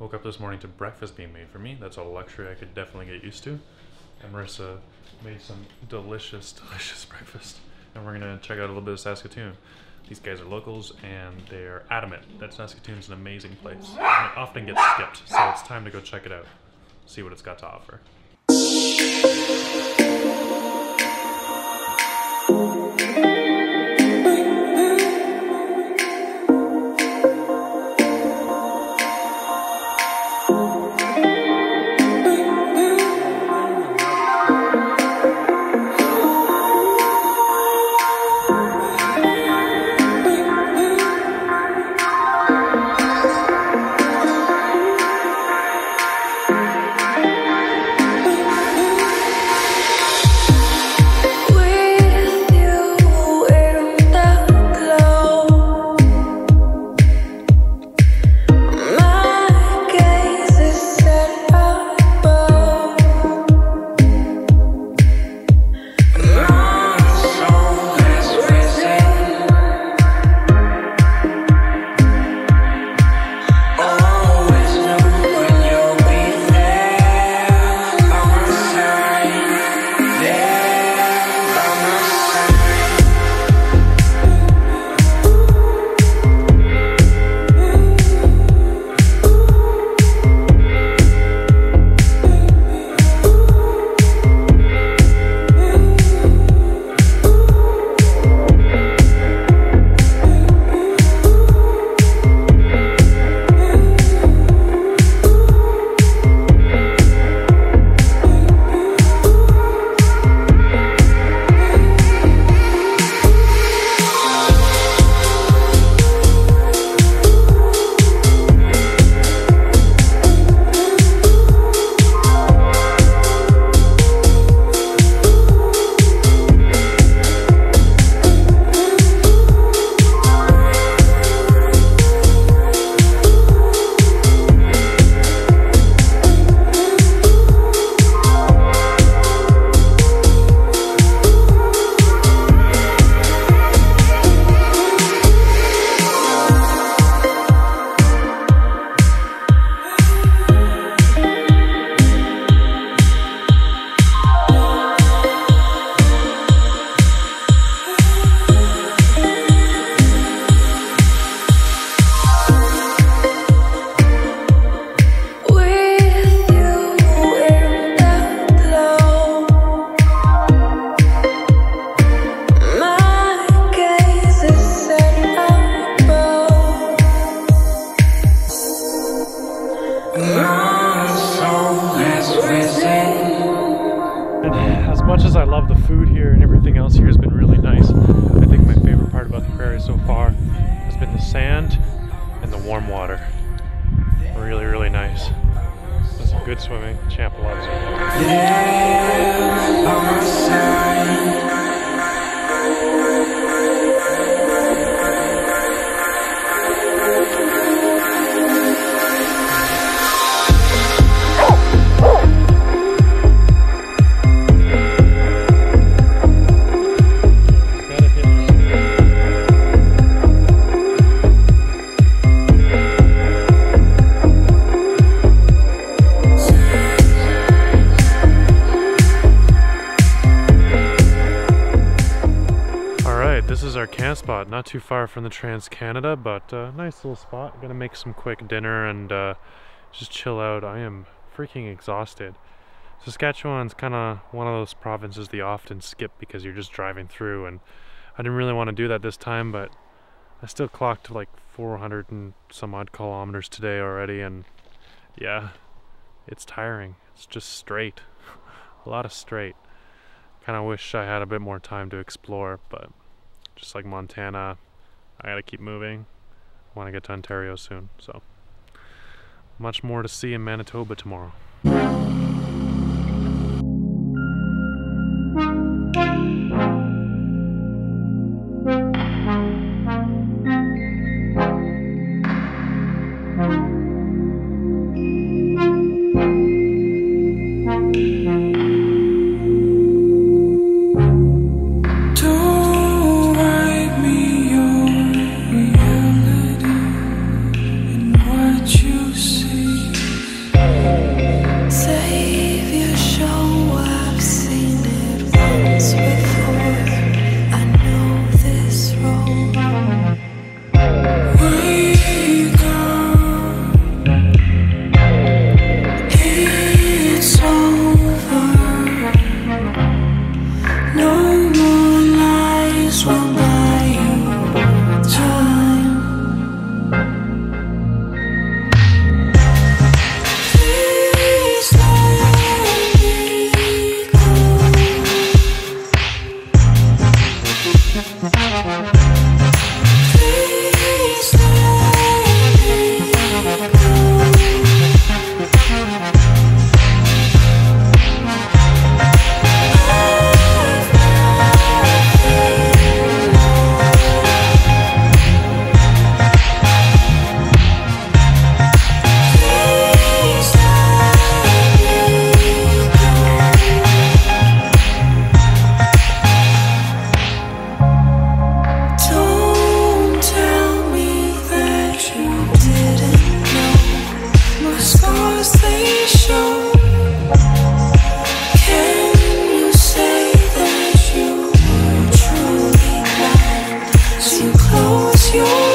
Woke up this morning to breakfast being made for me. That's a luxury I could definitely get used to. And Marissa made some delicious, delicious breakfast. And we're gonna check out a little bit of Saskatoon. These guys are locals and they're adamant that Saskatoon's an amazing place. And it often gets skipped, so it's time to go check it out. See what it's got to offer. With As I love the food here and everything else here has been really nice, I think my favorite part about the prairie so far has been the sand and the warm water. Really, really nice. There's some good swimming. Champ loves it. This is our camp spot. Not too far from the Trans Canada, but uh, nice little spot. Gonna make some quick dinner and uh, just chill out. I am freaking exhausted. Saskatchewan's kind of one of those provinces they often skip because you're just driving through, and I didn't really want to do that this time, but I still clocked like 400 and some odd kilometers today already, and yeah, it's tiring. It's just straight, a lot of straight. Kind of wish I had a bit more time to explore, but just like Montana, I gotta keep moving. I want to get to Ontario soon, so much more to see in Manitoba tomorrow. Your